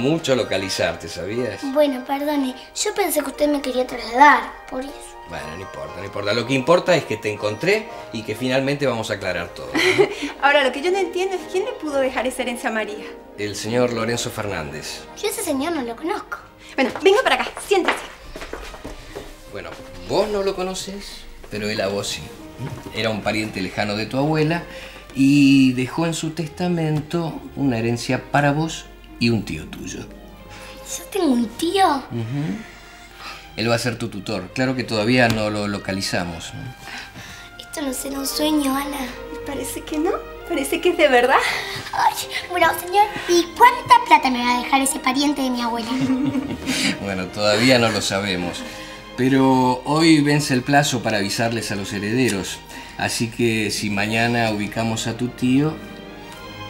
mucho localizarte, ¿sabías? Bueno, perdone, yo pensé que usted me quería trasladar, por eso. Bueno, no importa, no importa. Lo que importa es que te encontré y que finalmente vamos a aclarar todo. Ahora, lo que yo no entiendo es quién le pudo dejar esa herencia a María. El señor Lorenzo Fernández. Yo ese señor no lo conozco. Bueno, venga para acá, siéntese. Bueno, vos no lo conoces, pero él a vos sí. Era un pariente lejano de tu abuela y dejó en su testamento una herencia para vos y un tío tuyo. ¿Yo tengo un tío? Él va a ser tu tutor. Claro que todavía no lo localizamos. ¿no? Esto no será un sueño, Ana. Parece que no. Parece que es de verdad. Ay, bueno, señor, ¿y cuánta plata me va a dejar ese pariente de mi abuela? Bueno, todavía no lo sabemos. Pero hoy vence el plazo para avisarles a los herederos. Así que si mañana ubicamos a tu tío,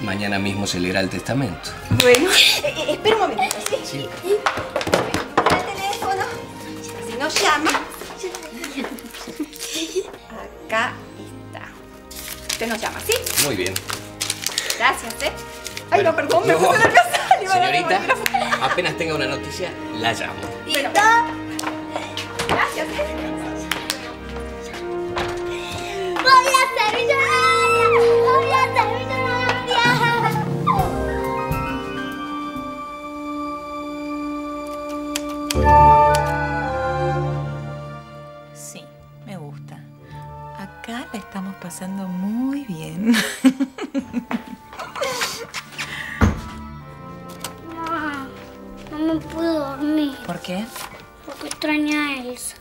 mañana mismo se leerá el testamento. Bueno, eh, eh, espera un momento, ¿sí? Sí. El teléfono. Si no llama. Acá está. Usted nos llama, ¿sí? Muy bien. Gracias, ¿eh? Ay, no, Bueno, perdón, me puse nerviosa. Señorita, apenas tenga una noticia, la llamo. Bueno, gracias, ¿eh? ¡Voy a ser estamos pasando muy bien. No, no me puedo dormir ¿Por qué? porque extraña a Elsa.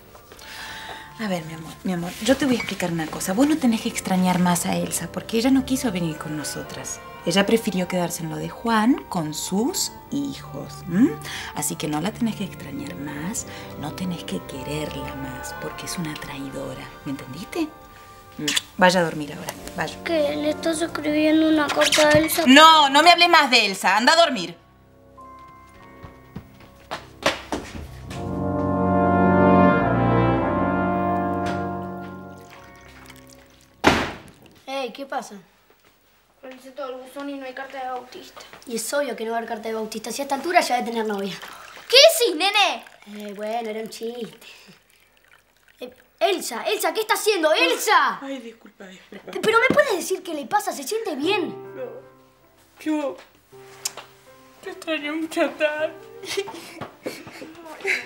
A ver, mi amor, mi amor, yo te voy a explicar una cosa. Vos no tenés que extrañar más a Elsa porque ella no quiso venir con nosotras. Ella prefirió quedarse en lo de Juan con sus hijos. ¿m? Así que no la tenés que extrañar más, no tenés que quererla más porque es una traidora. ¿Me entendiste? Vaya a dormir ahora, vaya. ¿Qué? ¿Le estás escribiendo una carta a Elsa? No, no me hables más de Elsa. Anda a dormir. Ey, ¿qué pasa? Revisé todo el buzón y no hay carta de bautista. Y es obvio que no va a haber carta de bautista. Si a esta altura ya debe tener novia. ¿Qué sí, nene? Eh, bueno, era un chiste. Elsa, Elsa, ¿qué está haciendo? ¡Elsa! Ay, disculpa, disculpa. Pero me puedes decir qué le pasa, se siente bien. Yo te extraño mucho tan.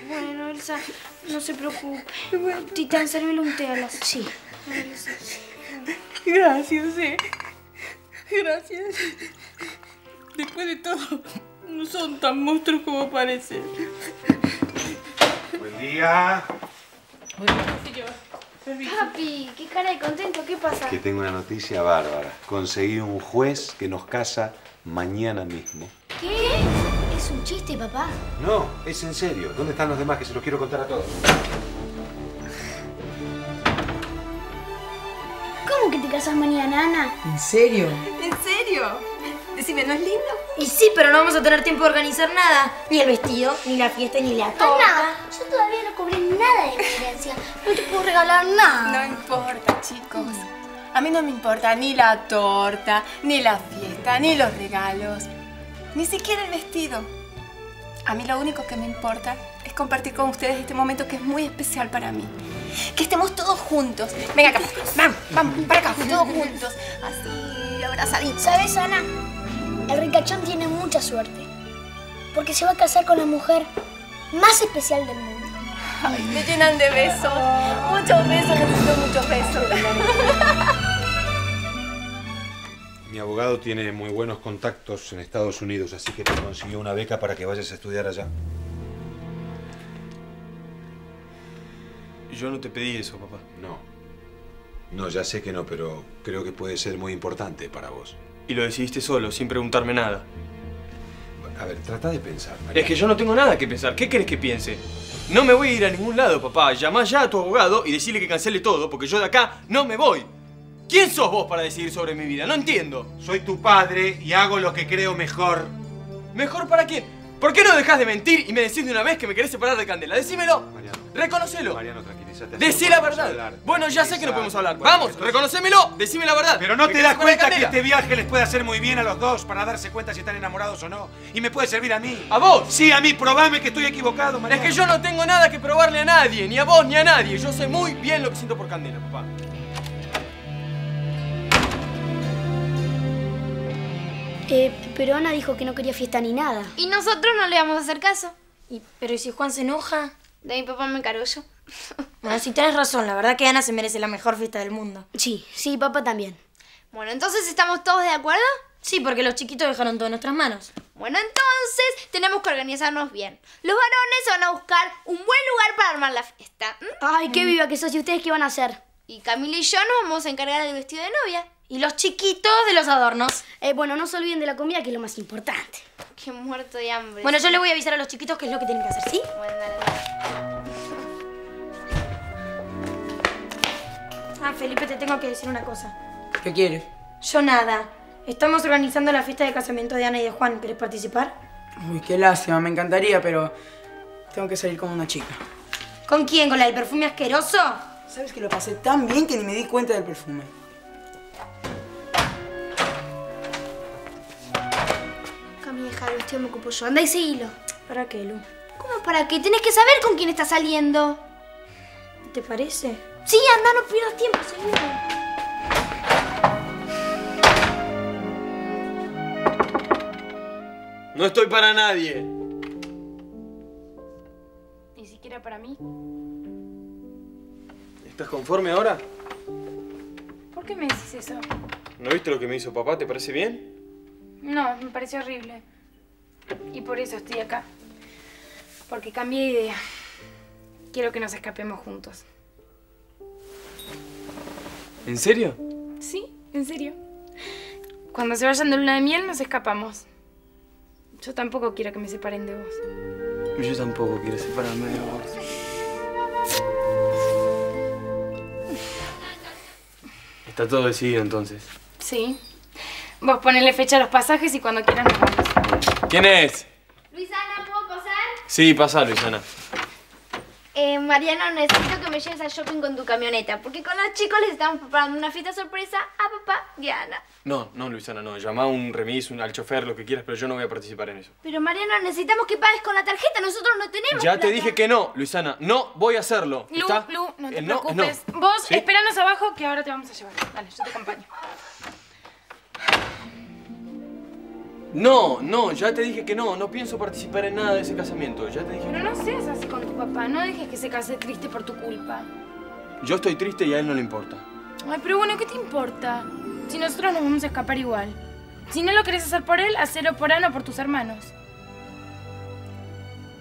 Bueno, Elsa, no se preocupe. Titán, servile un té a las... Sí. Gracias, eh. Gracias. Después de todo, no son tan monstruos como parecen. Buen día. Papi, qué cara de contento, ¿qué pasa? Que tengo una noticia bárbara. Conseguí un juez que nos casa mañana mismo. ¿Qué? Es un chiste, papá. No, es en serio. ¿Dónde están los demás que se los quiero contar a todos? ¿Cómo que te casas mañana, Ana? ¿En serio? ¿En serio? Decime, ¿no es lindo? Y sí, pero no vamos a tener tiempo de organizar nada. Ni el vestido, ni la fiesta, ni la torta. Ana, yo todavía no cobré nada de mi herencia. No te puedo regalar nada. No importa, chicos. A mí no me importa ni la torta, ni la fiesta, ni los regalos, ni siquiera el vestido. A mí lo único que me importa es compartir con ustedes este momento que es muy especial para mí. Que estemos todos juntos. Venga acá, vamos, vamos, para acá, todos juntos. Así, abrazaditos. ¿Sabes, Ana? El ricachón tiene mucha suerte. Porque se va a casar con la mujer más especial del mundo. Ay, me llenan de besos. Muchos besos, necesito muchos besos. Mi abogado tiene muy buenos contactos en Estados Unidos, así que te consiguió una beca para que vayas a estudiar allá. Yo no te pedí eso, papá. No. No, ya sé que no, pero creo que puede ser muy importante para vos. Y lo decidiste solo, sin preguntarme nada. A ver, trata de pensar. María. Es que yo no tengo nada que pensar. ¿Qué querés que piense? No me voy a ir a ningún lado, papá. Llamá ya a tu abogado y decirle que cancele todo, porque yo de acá no me voy. ¿Quién sos vos para decidir sobre mi vida? No entiendo. Soy tu padre y hago lo que creo mejor. ¿Mejor para quién? ¿Por qué no dejas de mentir y me decís de una vez que me querés separar de Candela? Decímelo. Mariano, Reconocelo. Mariano, tranquilízate. Decí la verdad. hablar. Bueno, ya sé que no podemos hablar. Bueno, Vamos, entonces- reconocémelo. Decime la verdad. Pero no ¿Me te das cuenta que este viaje les puede hacer muy bien a los dos para darse cuenta si están enamorados o no. Y me puede servir a mí. ¿A vos? Sí, a mí. Probame que estoy equivocado, Es Mariano. que yo no tengo nada que probarle a nadie, ni a vos ni a nadie. Yo sé muy bien lo que siento por Candela, papá. Eh, pero Ana dijo que no quería fiesta ni nada. Y nosotros no le vamos a hacer caso. Y, pero ¿y si Juan se enoja? De mi papá me encargo yo. Bueno, si tienes razón, la verdad que Ana se merece la mejor fiesta del mundo. Sí, sí, papá también. Bueno, entonces estamos todos de acuerdo. Sí, porque los chiquitos dejaron todo en nuestras manos. Bueno, entonces tenemos que organizarnos bien. Los varones van a buscar un buen lugar para armar la fiesta. ¿m? Ay, qué viva que sos. ¿Y ustedes qué van a hacer? Y Camila y yo nos vamos a encargar del vestido de novia. Y los chiquitos de los adornos. Eh, bueno, no se olviden de la comida, que es lo más importante. Qué muerto de hambre. Bueno, yo le voy a avisar a los chiquitos qué es lo que tienen que hacer, ¿sí? Bueno, dale, dale. Ah, Felipe, te tengo que decir una cosa. ¿Qué quieres? Yo nada. Estamos organizando la fiesta de casamiento de Ana y de Juan. ¿Querés participar? Uy, qué lástima, me encantaría, pero tengo que salir con una chica. ¿Con quién? ¿Con la del perfume asqueroso? ¿Sabes que lo pasé tan bien que ni me di cuenta del perfume? Me ocupo yo. Anda y seguilo. ¿Para qué, Lu? ¿Cómo para qué? Tenés que saber con quién estás saliendo. ¿Te parece? Sí, anda, no pierdas tiempo, seguilo. No estoy para nadie. Ni siquiera para mí. ¿Estás conforme ahora? ¿Por qué me decís eso? ¿No viste lo que me hizo papá? ¿Te parece bien? No, me pareció horrible. Y por eso estoy acá. Porque cambié de idea. Quiero que nos escapemos juntos. ¿En serio? Sí, en serio. Cuando se vayan de luna de miel nos escapamos. Yo tampoco quiero que me separen de vos. Yo tampoco quiero separarme de vos. Está todo decidido entonces. Sí. Vos ponele fecha a los pasajes y cuando quieras nos vamos. ¿Quién es? Luisana, ¿puedo pasar? Sí, pasa, Luisana. Eh, Mariano, necesito que me lleves al shopping con tu camioneta, porque con los chicos les estamos preparando una fiesta sorpresa a papá y a Ana. No, no, Luisana, no. Llama a un remis, un, al chofer, lo que quieras, pero yo no voy a participar en eso. Pero Mariano, necesitamos que pagues con la tarjeta, nosotros no tenemos Ya te plata. dije que no, Luisana. No voy a hacerlo. Lu, ¿Está? Lu, no te Eh, preocupes. no. Vos ¿Sí? esperanos abajo que ahora te vamos a llevar. Dale, yo te acompaño. No, no, ya te dije que no. No pienso participar en nada de ese casamiento. Ya te dije. Pero no seas así con tu papá. No dejes que se case triste por tu culpa. Yo estoy triste y a él no le importa. Ay, pero bueno, ¿qué te importa? Si nosotros nos vamos a escapar igual. Si no lo querés hacer por él, hacelo por Ana o por tus hermanos.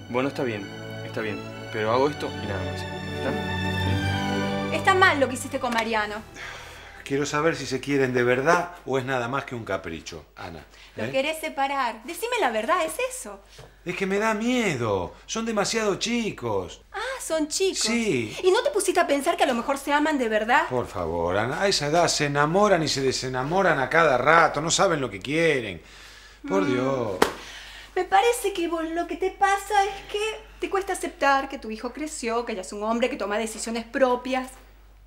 Bueno, está bien, está bien. Pero hago esto y nada más. ¿Está? Está mal lo que hiciste con Mariano. Quiero saber si se quieren de verdad o es nada más que un capricho, Ana. Lo ¿eh? querés separar. Decime la verdad, es eso. Es que me da miedo. Son demasiado chicos. Ah, son chicos. Sí. ¿Y no te pusiste a pensar que a lo mejor se aman de verdad? Por favor, Ana, a esa edad se enamoran y se desenamoran a cada rato. No saben lo que quieren. Por Dios. Me parece que vos lo que te pasa es que te cuesta aceptar que tu hijo creció, que ya es un hombre que toma decisiones propias.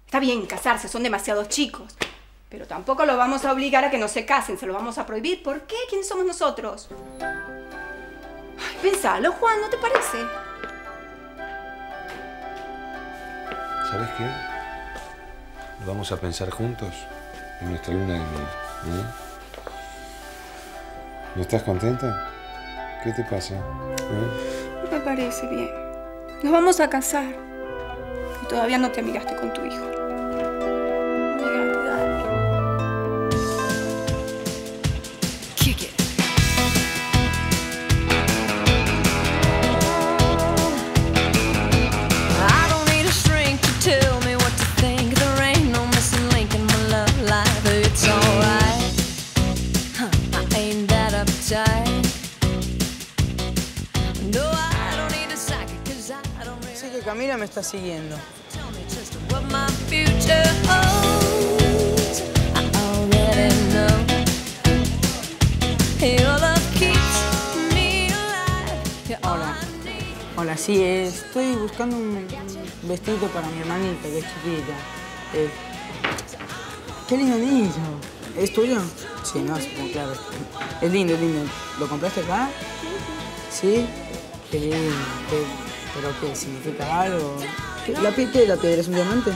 Está bien casarse, son demasiados chicos. Pero tampoco lo vamos a obligar a que no se casen, se lo vamos a prohibir. ¿Por qué? ¿Quiénes somos nosotros? Ay, pensalo, Juan, ¿no te parece? ¿Sabes qué? Lo vamos a pensar juntos en nuestra luna de miel. ¿eh? ¿No estás contenta? ¿Qué te pasa? ¿Eh? Me parece bien. Nos vamos a casar. Y todavía no te amigaste con tu hijo. Me alive. You're all Hola. Hola, sí, eh, estoy buscando un vestido para mi hermanita, que es chiquita. Eh, qué lindo anillo. ¿Es tuyo? Sí, no, sí, claro. Es lindo, es lindo. ¿Lo compraste acá? Sí. Qué lindo. qué- ¿Pero qué significa algo? ¿Qué- ¿La piel qué? ¿La piel eres un diamante?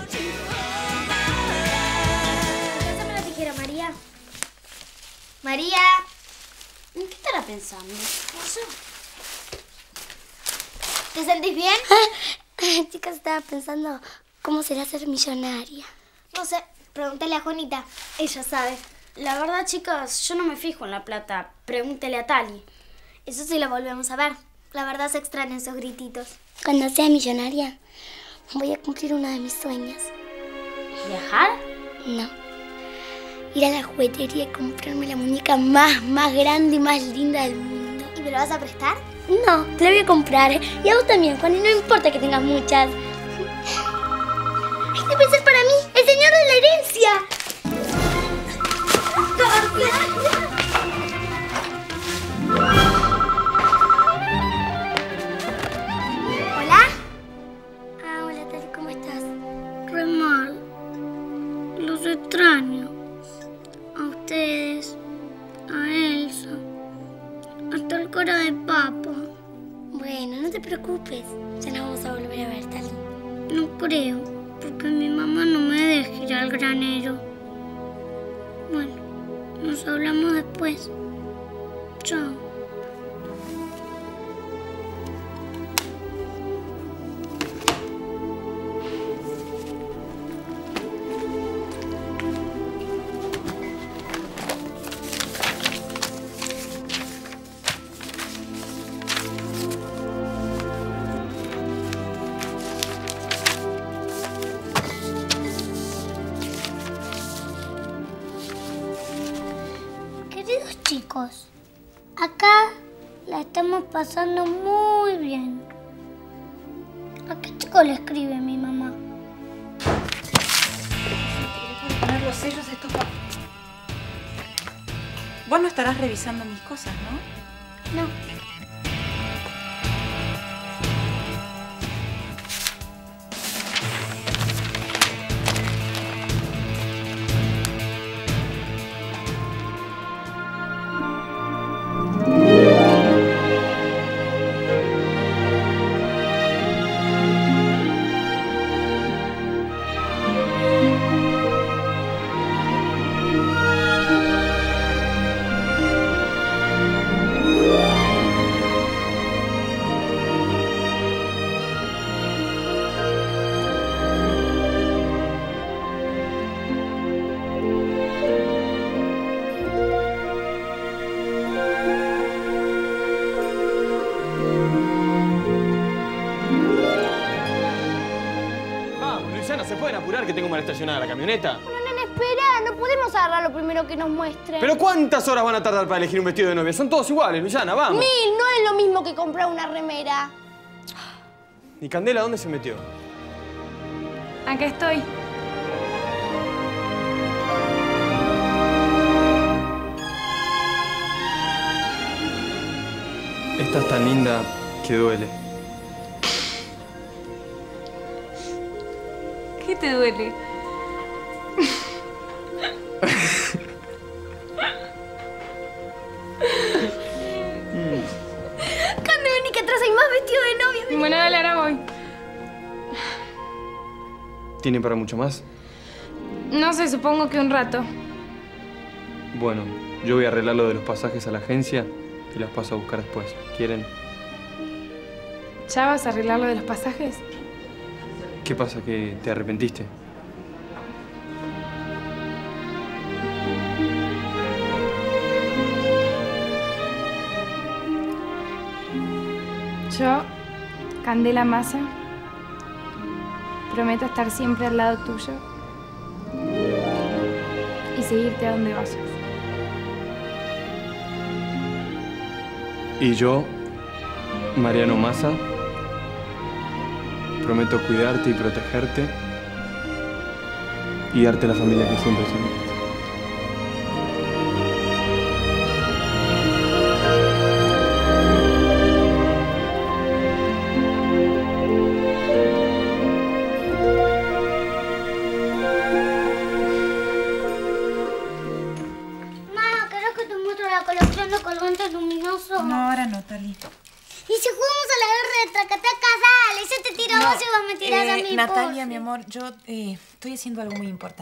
Pásame la tijera, María. María. ¿En qué estará pensando? ¿Te sentís bien? Chicas, estaba pensando cómo será ser millonaria. No sé, pregúntale a Juanita. Ella sabe. La verdad, chicas, yo no me fijo en la plata. Pregúntele a Tali. Eso sí lo volvemos a ver. La verdad se extrañan esos grititos. Cuando sea millonaria, voy a cumplir uno de mis sueños. ¿Viajar? No. Ir a la juguetería y comprarme la muñeca más, más grande y más linda del mundo. ¿Y me lo vas a prestar? No, te la voy a comprar. Y a vos también, Juan, y no importa que tengas muchas. Este puede ser para mí, el señor de la herencia. Chicos, acá la estamos pasando muy bien. ¿A qué chico le escribe mi mamá? Poner los sellos estos Vos no estarás revisando mis cosas, ¿no? No. Apurar que tengo mal estacionada la camioneta? No, nene, espera, no podemos agarrar lo primero que nos muestre. ¿Pero cuántas horas van a tardar para elegir un vestido de novia? Son todos iguales, Luciana, vamos. Mil, no es lo mismo que comprar una remera. ¿Y Candela dónde se metió? Acá estoy. Estás tan linda que duele. Te duele? Cande, vení que atrás hay más vestido de novia. vení. Bueno, dale, ahora voy. ¿Tiene para mucho más? No sé, supongo que un rato. Bueno, yo voy a arreglar lo de los pasajes a la agencia y las paso a buscar después. ¿Quieren? ¿Ya vas a arreglar lo de los pasajes? ¿Qué pasa? ¿Que te arrepentiste? Yo, Candela Massa, prometo estar siempre al lado tuyo y seguirte a donde vayas. Y yo, Mariano Massa, prometo cuidarte y protegerte y darte la familia que siempre soñaste.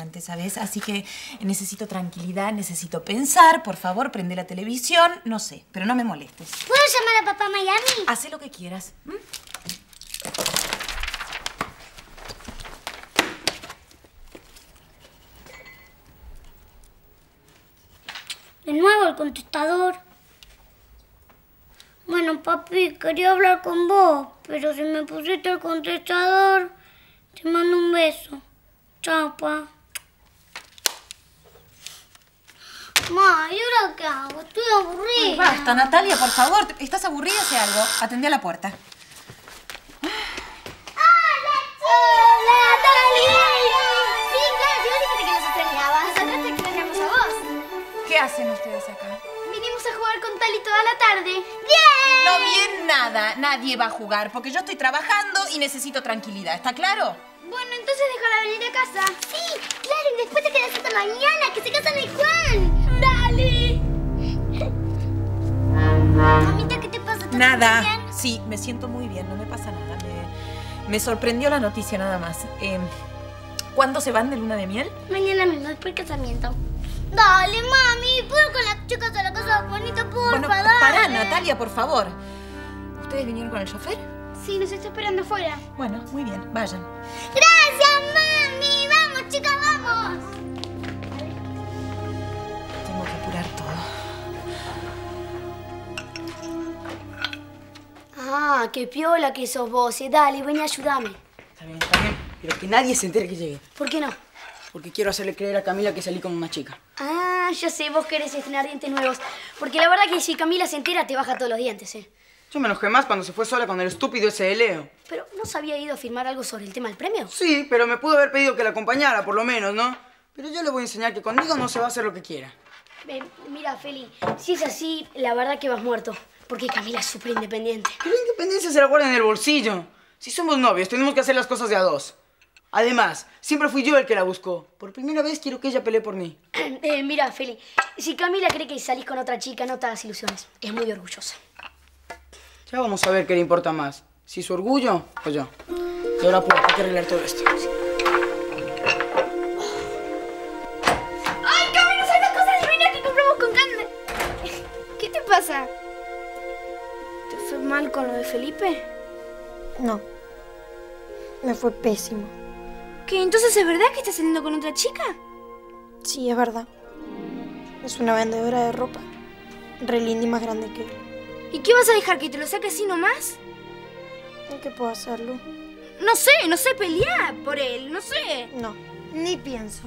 Importante, ¿sabes? Así que necesito tranquilidad, necesito pensar. Por favor, prende la televisión. No sé, pero no me molestes. ¿Puedo llamar a papá Miami? Haz lo que quieras. ¿m? De nuevo el contestador. Bueno, papi, quería hablar con vos, pero si me pusiste el contestador, te mando un beso. Chao, pa. Ma, ¿y ahora qué hago? Estoy aburrida. Ay, basta, Natalia, por favor. ¿Estás aburrida? Hace algo. Atendé a la puerta. ¿Qué hacen ustedes acá? Vinimos a jugar con Tali toda la tarde. ¡Bien! No bien nada. Nadie va a jugar porque yo estoy trabajando y necesito tranquilidad. ¿Está claro? Bueno, entonces déjala venir a casa. Sí, claro, y después te quedas hasta mañana, que se casan el Juan. Mamita, ¿qué te pasa? ¿Estás Nada. bien? Sí, me siento muy bien, no me pasa nada. Me, me sorprendió la noticia nada más. Eh, ¿Cuándo se van de luna de miel? Mañana mismo, después del casamiento. Dale, mami, ¿puedo con las chicas a la casa de Juanito, porfa, bueno, dale? pará, Natalia, por favor. ¿Ustedes vinieron con el chofer? Sí, nos está esperando afuera. Bueno, muy bien, vayan. ¡Gracias, mami! Ah, qué piola que sos vos. eh. Dale, ven y ayúdame. Está bien, está bien. Pero que nadie se entere que llegué. ¿Por qué no? Porque quiero hacerle creer a Camila que salí con una chica. Ah, yo sé, vos querés estrenar dientes nuevos. Porque la verdad que si Camila se entera, te baja todos los dientes, ¿eh? Yo me enojé más cuando se fue sola con el estúpido ese de Leo. Pero, ¿no se había ido a firmar algo sobre el tema del premio? Sí, pero me pudo haber pedido que la acompañara, por lo menos, ¿no? Pero yo le voy a enseñar que conmigo no se va a hacer lo que quiera. Ven, mira, Feli, si es así, la verdad que vas muerto. Porque Camila es súper independiente. Que la independencia se la guarda en el bolsillo. Si somos novios, tenemos que hacer las cosas de a dos. Además, siempre fui yo el que la buscó. Por primera vez quiero que ella pelee por mí. Eh, mira, Feli, si Camila cree que salís con otra chica, no te hagas ilusiones. Es muy orgullosa. Ya vamos a ver qué le importa más. Si su orgullo o yo. Y ahora pues, hay que arreglar todo esto. ¡Ay, Camila, son las cosas divinas que compramos con Cande! ¿Qué te pasa? ¿Te fue mal con lo de Felipe? No. Me fue pésimo. ¿Qué? ¿Entonces es verdad que estás saliendo con otra chica? Sí, es verdad. Es una vendedora de ropa. Re linda y más grande que él. ¿Y qué vas a dejar que te lo saque así nomás? ¿En qué puedo hacerlo? No sé, no sé, pelear por él, no sé. No, ni pienso.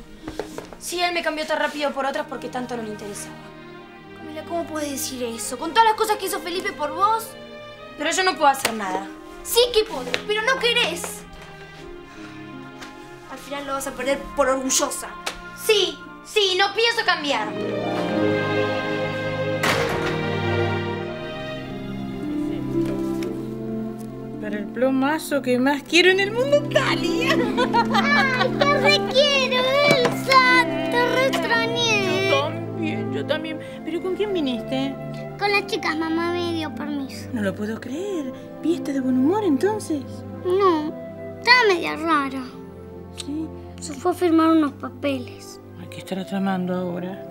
Si él me cambió tan rápido por otras porque tanto no le interesaba. Camila, ¿cómo puedes decir eso? Con todas las cosas que hizo Felipe por vos. Pero yo no puedo hacer nada. Sí que podés, pero no querés. Al final lo vas a perder por orgullosa. Sí, sí, no pienso cambiar. Para el plomazo que más quiero en el mundo, Talia. ¡Ay, te requiero, Elsa! Te re extrañé. Yo también, yo también. ¿Pero con quién viniste? Con las chicas, mamá me dio permiso. No lo puedo creer. ¿Viste de buen humor entonces? No, estaba media rara. Sí. Se fue a firmar unos papeles. ¿Qué estará tramando ahora?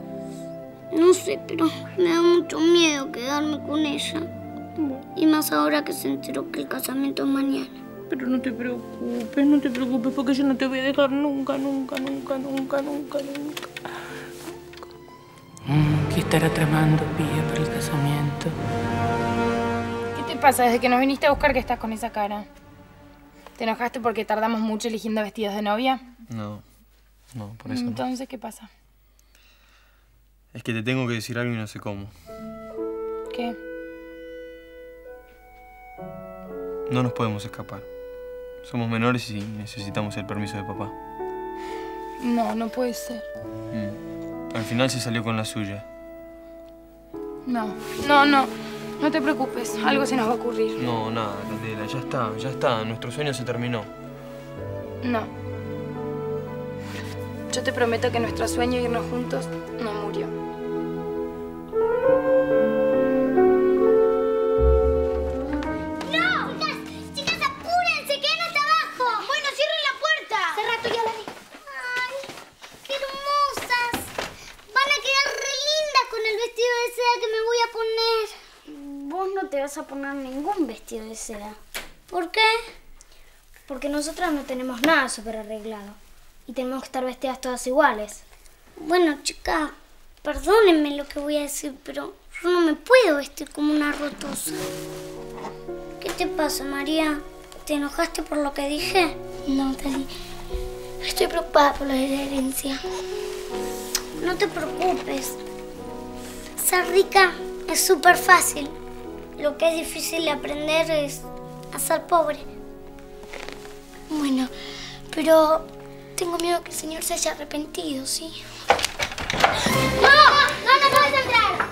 No sé, pero me da mucho miedo quedarme con ella. Y más ahora que se enteró que el casamiento es mañana. Pero no te preocupes, no te preocupes, porque yo no te voy a dejar nunca, nunca, nunca, nunca, nunca, nunca. ¿Qué estará tramando Pía casamiento? ¿Qué te pasa desde que nos viniste a buscar que estás con esa cara? ¿Te enojaste porque tardamos mucho eligiendo vestidos de novia? No, no, por eso no. Entonces, ¿qué pasa? Es que te tengo que decir algo y no sé cómo. ¿Qué? No nos podemos escapar. Somos menores y necesitamos el permiso de papá. No, no puede ser. Mm. Al final se salió con la suya. No, no, no. No te preocupes, algo se nos va a ocurrir. No, nada, Candela, ya está, ya está. Nuestro sueño se terminó. No. Yo te prometo que nuestro sueño de irnos juntos no murió. Vestido de seda. ¿Por qué? Porque nosotras no tenemos nada súper arreglado. Y tenemos que estar vestidas todas iguales. Bueno, chica, perdónenme lo que voy a decir, pero yo no me puedo vestir como una rotosa. ¿Qué te pasa, María? ¿Te enojaste por lo que dije? No, Tali. Estoy preocupada por la herencia. No te preocupes. Ser rica es súper fácil. Lo que es difícil de aprender es a ser pobre. Bueno, pero tengo miedo que el señor se haya arrepentido, ¿sí? ¡No! ¡No, no puedes entrar!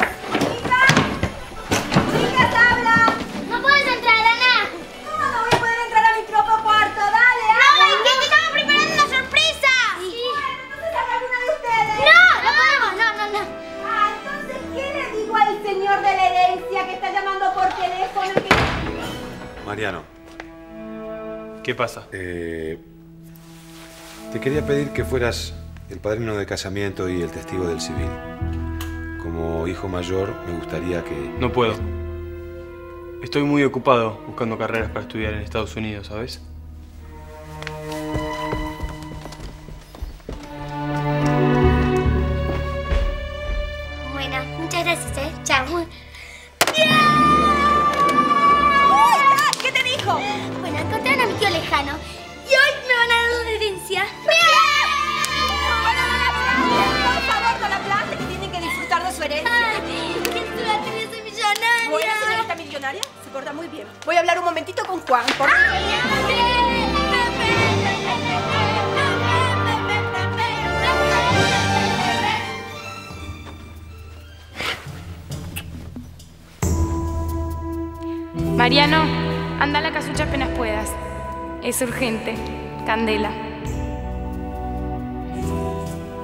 Teléfono? y que- Mariano, ¿Qué pasa? eh, te quería pedir que fueras el padrino de casamiento y el testigo del civil. Como hijo mayor, me gustaría que... No puedo. Estoy muy ocupado buscando carreras para estudiar en Estados Unidos, ¿sabes?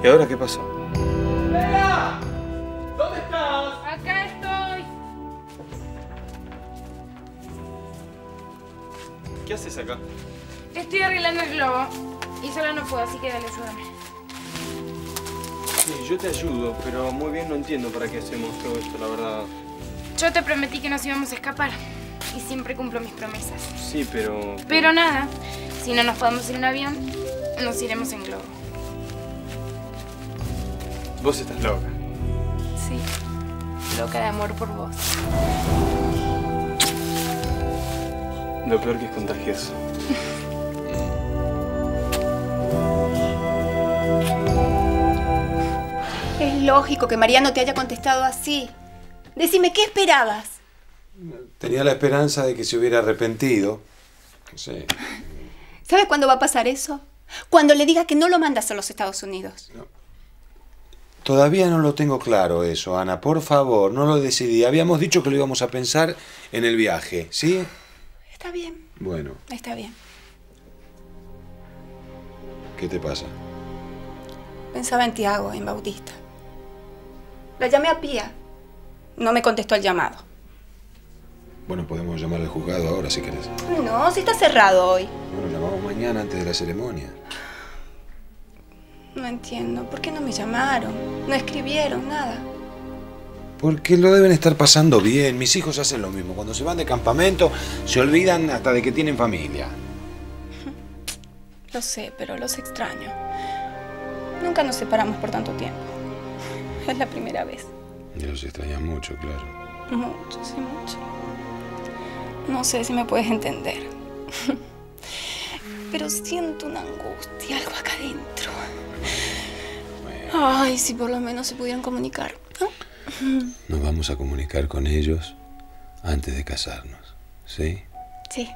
¿Y ahora qué pasó? ¡Bella! ¿Dónde estás? Acá estoy. ¿Qué haces acá? Estoy arreglando el globo. Y solo no puedo, así que dale, ayúdame. Sí, yo te ayudo, pero muy bien no entiendo para qué hacemos todo esto, la verdad. Yo te prometí que nos íbamos a escapar. Y siempre cumplo mis promesas. Sí, pero... Pero nada, si no nos podemos ir en avión, nos iremos en globo. Vos estás loca. Sí. Loca de amor por vos. Lo peor que es contagioso. Es lógico que Mariano te haya contestado así. Decime, ¿qué esperabas? Tenía la esperanza de que se hubiera arrepentido. No sé. ¿Sabes cuándo va a pasar eso? Cuando le digas que no lo mandas a los Estados Unidos. Todavía no lo tengo claro eso, Ana. Por favor, no lo decidí. Habíamos dicho que lo íbamos a pensar en el viaje, ¿sí? Está bien, Bueno, está bien. ¿qué te pasa? Pensaba en Tiago, en Bautista. La llamé a Pía. No me contestó el llamado. Bueno, podemos llamar al juzgado ahora si querés. No, si está cerrado hoy. Bueno, llamamos mañana antes de la ceremonia. No entiendo. ¿Por qué no me llamaron? No escribieron nada. Porque lo deben estar pasando bien. Mis hijos hacen lo mismo. Cuando se van de campamento, se olvidan hasta de que tienen familia. Lo sé, pero los extraño. Nunca nos separamos por tanto tiempo. Es la primera vez. Y los extrañas mucho, claro. Mucho, sí, mucho. No sé si me puedes entender. Pero siento una angustia, algo acá adentro. Ay, si por lo menos se pudieran comunicar. ¿no? Nos vamos a comunicar con ellos antes de casarnos, ¿sí? Sí.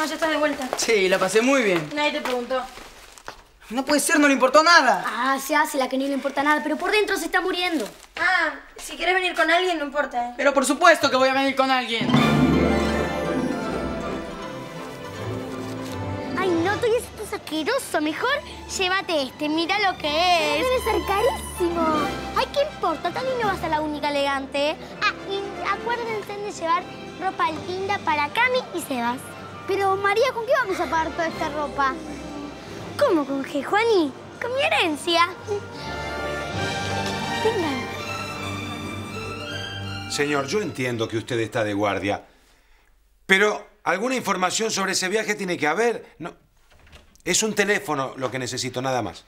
Ah, ya estás de vuelta. Sí, la pasé muy bien. Nadie te preguntó. No puede ser, no le importó nada. Ah, se hace la que ni le importa nada, pero por dentro se está muriendo. Ah, si quieres venir con alguien, no importa, ¿eh? Pero por supuesto que voy a venir con alguien. Es asqueroso. Mejor llévate este. Mira lo que es. Debe ser carísimo. Ay, ¿qué importa? También no vas a la única elegante. Ah, y acuérdense de llevar ropa linda para Cami y Sebas. Pero, María, ¿con qué vamos a pagar toda esta ropa? ¿Cómo con qué, Juani? Con mi herencia. Vengan. Señor, yo entiendo que usted está de guardia, pero alguna información sobre ese viaje tiene que haber. No. Es un teléfono lo que necesito, nada más.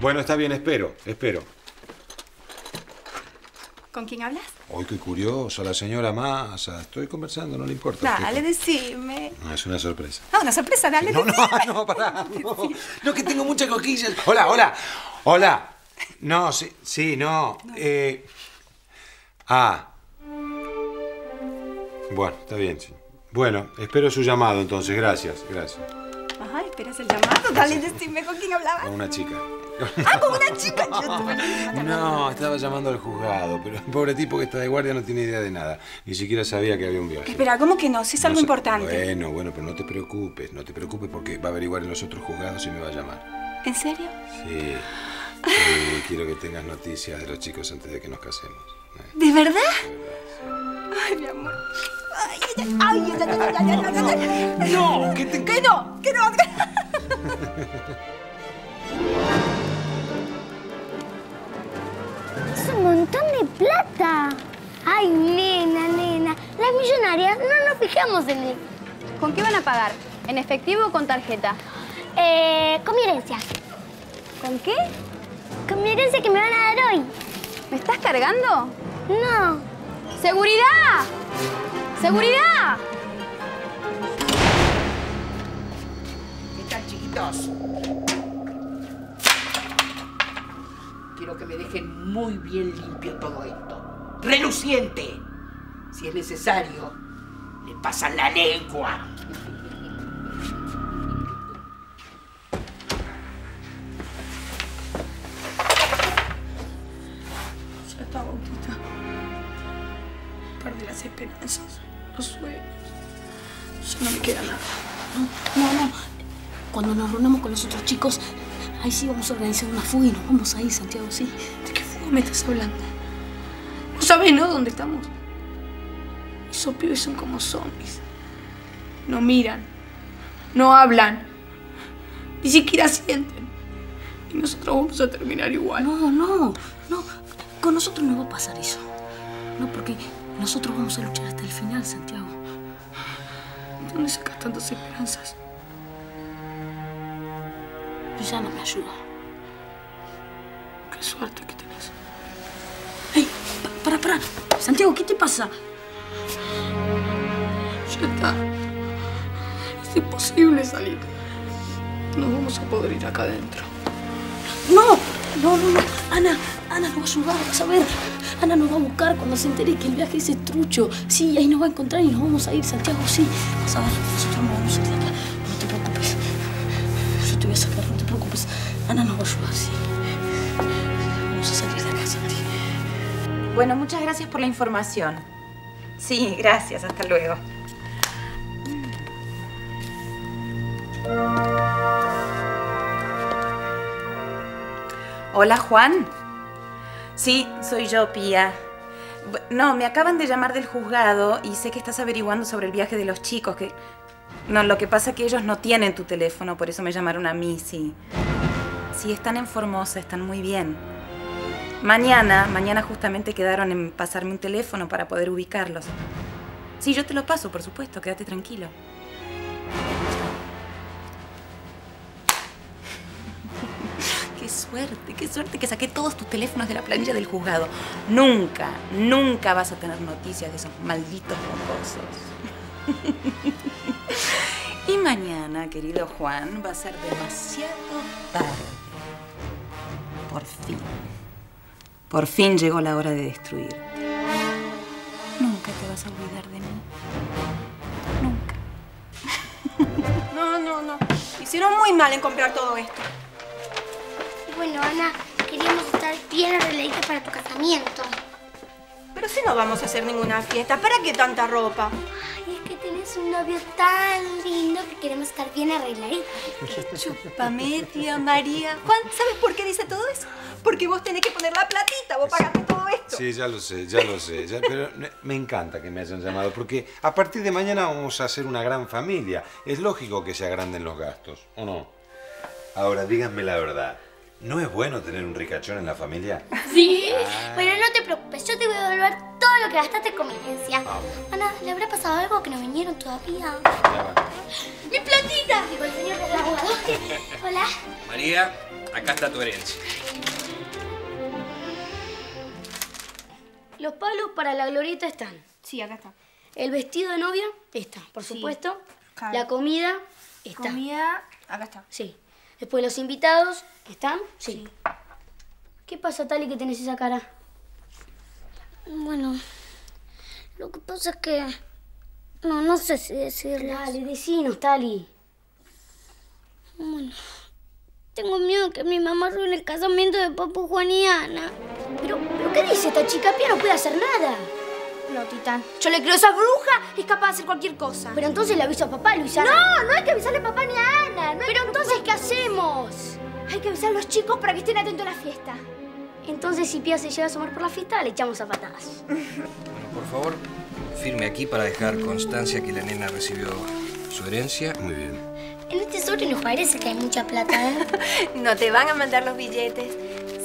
Bueno, está bien, espero, espero. ¿Con quién hablas? Uy, qué curioso, la señora Massa. Estoy conversando, no le importa. Dale, decime. No, es una sorpresa. Ah, una sorpresa, dale, No, no, decime. no, pará, no. No, que tengo muchas cosquillas. Hola, hola, hola. No, sí, sí, no. Eh... Ah. Bueno, está bien, sí. Bueno, espero su llamado entonces, gracias, gracias. Ajá, esperas el llamado. Dale, decime con quién hablabas. Con una chica. Ah, con una chica. No, estaba llamando al juzgado, pero el pobre tipo que está de guardia no tiene idea de nada. Ni siquiera sabía que había un viaje. Espera, ¿cómo que no? Si es algo No importante. Bueno, bueno, pero no te preocupes, no te preocupes porque va a averiguar en los otros juzgados y me va a llamar. ¿En serio? Sí. Sí, quiero que tengas noticias de los chicos antes de que nos casemos. ¿De verdad? Ay, mi amor. Ay, ay, ay, ay, ay, ay, ay. No, que te... No, que no. Es un montón de plata. Ay, nena, nena. Las millonarias no nos fijamos en él. ¿Con qué van a pagar? ¿En efectivo o con tarjeta? Eh, con mi herencia. ¿Con qué? Con mi herencia que me van a dar hoy. ¿Me estás cargando? No. ¡Seguridad! ¡Seguridad! ¿Qué tal, chiquitos? Quiero que me dejen muy bien limpio todo esto. ¡Reluciente! Si es necesario, le pasan la lengua. Nos reunamos con los otros chicos, ahí sí vamos a organizar una fuga y nos vamos a ir, Santiago, sí. ¿De qué fuga me estás hablando? No sabes, ¿no? ¿Dónde estamos? Esos pibes son como zombies. No miran. No hablan. Ni siquiera sienten. Y nosotros vamos a terminar igual. No, no, no. Con nosotros no va a pasar eso. No, porque nosotros vamos a luchar hasta el final, Santiago. ¿De dónde sacas tantas esperanzas? Ya no me ayuda. Qué suerte que tenés. ¡Ey! pa- Para, para. Santiago, ¿qué te pasa? Ya está. Es imposible salir. No vamos a poder ir acá adentro. No, no, no, no. Ana, Ana nos va a ayudar, vas a ver. Ana nos va a buscar cuando se entere que el viaje es trucho. Sí, ahí nos va a encontrar y nos vamos a ir, Santiago, sí. Vas a ver, nosotros nos vamos a ir de acá. Ana nos va a ayudar, sí. Vamos a salir de acá, Santi. Bueno, muchas gracias por la información. Sí, gracias. Hasta luego. Hola, Juan. Sí, soy yo, Pía. No, me acaban de llamar del juzgado y sé que estás averiguando sobre el viaje de los chicos, que... No, lo que pasa es que ellos no tienen tu teléfono, por eso me llamaron a mí, sí. Sí, están en Formosa, están muy bien. Mañana, mañana justamente quedaron en pasarme un teléfono para poder ubicarlos. Sí, yo te lo paso, por supuesto, quédate tranquilo. Qué suerte, qué suerte que saqué todos tus teléfonos de la planilla del juzgado. Nunca, nunca vas a tener noticias de esos malditos mocosos. y mañana, querido Juan, va a ser demasiado tarde. Por fin. Por fin llegó la hora de destruirte. Nunca te vas a olvidar de mí. No, no, no. Hicieron muy mal en comprar todo esto. Bueno, Ana, queríamos estar bien arregladitas para tu casamiento. Pero si no vamos a hacer ninguna fiesta, ¿para qué tanta ropa? Ay, es un novio tan lindo que queremos estar bien arregladitas. Chúpame, tía María. Juan, ¿sabes por qué dice todo eso? Porque vos tenés que poner la platita, vos pagaste todo esto. Sí, ya lo sé, ya lo sé. ya- pero me- me encanta que me hayan llamado porque a partir de mañana vamos a hacer una gran familia. Es lógico que se agranden los gastos, ¿o no? Ahora, díganme la verdad. ¿No es bueno tener un ricachón en la familia? ¿Sí? Bueno, no te preocupes, yo te voy a devolver todo lo que gastaste con mi herencia. Ana, ¿le habrá pasado algo que no vinieron todavía? ¡Mi platita! Digo, el señor del abogado. Hola. María, acá está tu herencia. Los palos para la glorieta están. Sí, acá está. El vestido de novia está, por Sí. supuesto. Claro. La comida está. Comida, acá está. Sí. Después los invitados, ¿están? Sí. ¿Qué pasa, Tali, que tenés esa cara? Bueno, lo que pasa es que... No, no sé si decirles. Dale, decinos, Tali. Bueno, tengo miedo que mi mamá arruine el casamiento de Papu Juan y Ana. ¿Pero, ¿pero qué dice esta chica? Pia no puede hacer nada. No, Titán. Yo le creo a esa bruja, es capaz de hacer cualquier cosa. Pero entonces le aviso a papá, Luisana. No, no hay que avisarle a papá ni a Ana. no hay Pero que- entonces, ¿qué hacemos? Hay que avisar a los chicos para que estén atentos a la fiesta. Entonces, si Pia se llega a asomar por la fiesta, le echamos a patadas. Bueno, por favor, firme aquí para dejar constancia que la nena recibió su herencia. Muy bien. En este sobre nos parece que hay mucha plata, ¿eh? No te van a mandar los billetes.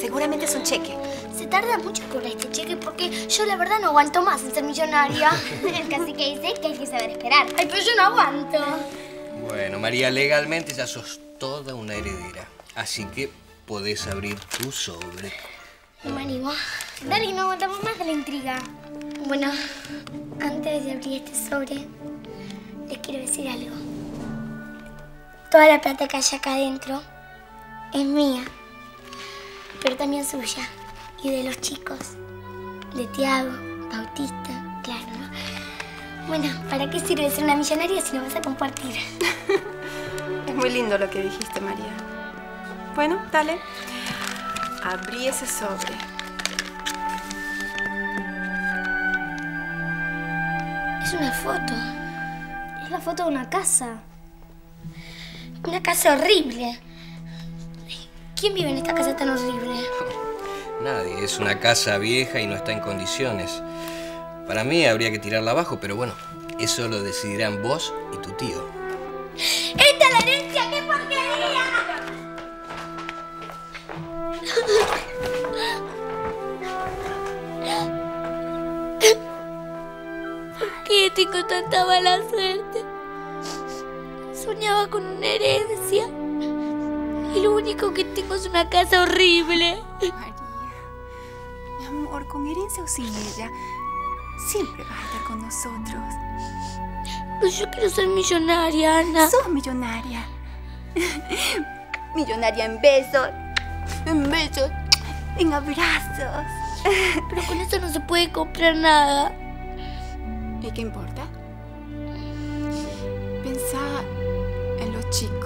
Seguramente son cheques. Se tarda mucho con este cheque porque yo la verdad no aguanto más en ser millonaria. El cacique dice que hay que saber esperar. Ay, pero yo no aguanto. Bueno, María, legalmente ya sos toda una heredera. Así que podés abrir tu sobre. No me animo. Dale, no aguantamos más de la intriga. Bueno, antes de abrir este sobre, les quiero decir algo. Toda la plata que hay acá adentro es mía, pero también suya. Y de los chicos, de Tiago, Bautista, claro, ¿no? Bueno, ¿para qué sirve ser una millonaria si no vas a compartir? Es muy lindo lo que dijiste, María. Bueno, dale. Abrí ese sobre. Es una foto. Es la foto de una casa. Una casa horrible. ¿Quién vive en esta casa tan horrible? Nadie, es una casa vieja y no está en condiciones. Para mí habría que tirarla abajo, pero bueno, eso lo decidirán vos y tu tío. ¡Esta es la herencia! ¡Qué porquería! ¿Por qué tengo tanta mala suerte? Soñaba con una herencia. Y lo único que tengo es una casa horrible. María, mi amor, con herencia o sin ella, siempre vas a estar con nosotros. Pero yo quiero ser millonaria, Ana. Sos millonaria. millonaria en besos, en besos, en abrazos. Pero con eso no se puede comprar nada. ¿Y qué importa? Pensá en los chicos,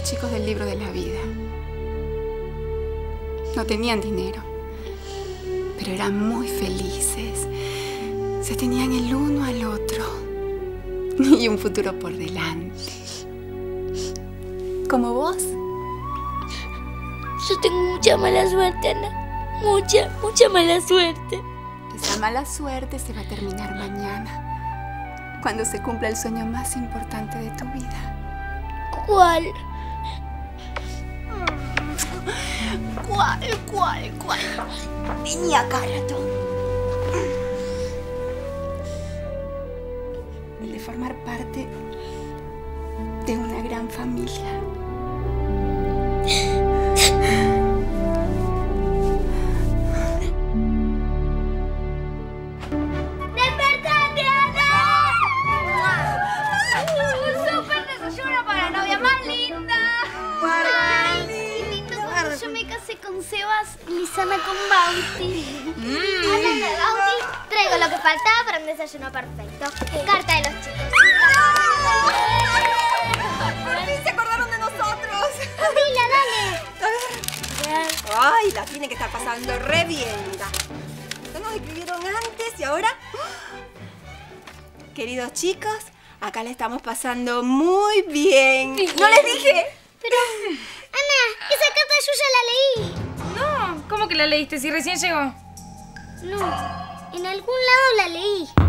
los chicos del libro de la vida. No tenían dinero, pero eran muy felices. Se tenían el uno al otro y un futuro por delante. Como vos. Yo tengo mucha mala suerte, Ana. Mucha, mucha mala suerte. Esa mala suerte se va a terminar mañana, cuando se cumpla el sueño más importante de tu vida. ¿Cuál? ¿Cuál, cuál, cuál? Vení acá, ratón. El de formar parte de una gran familia. Estamos pasando muy bien. ¿No les dije? Pero, Ana, esa carta yo ya la leí. No, ¿cómo que la leíste si recién llegó? No, en algún lado la leí.